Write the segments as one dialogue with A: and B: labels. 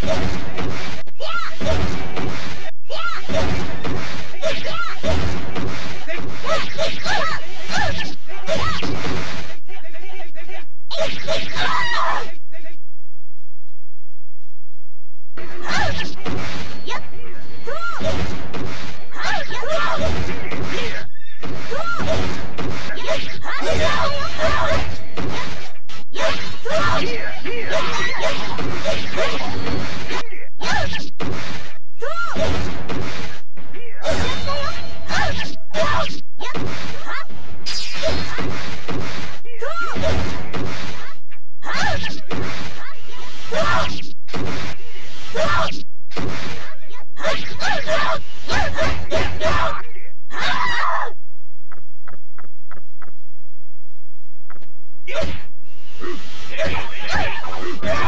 A: Ah! Yeah!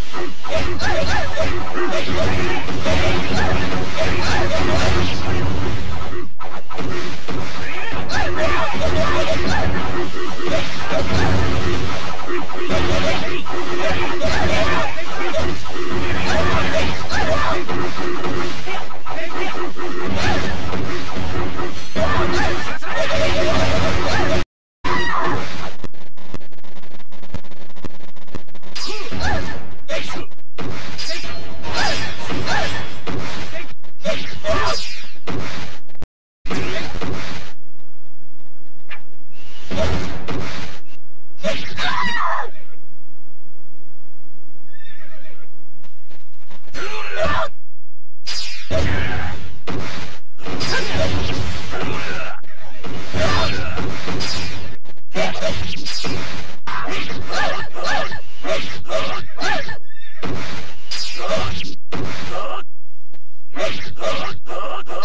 A: Oh,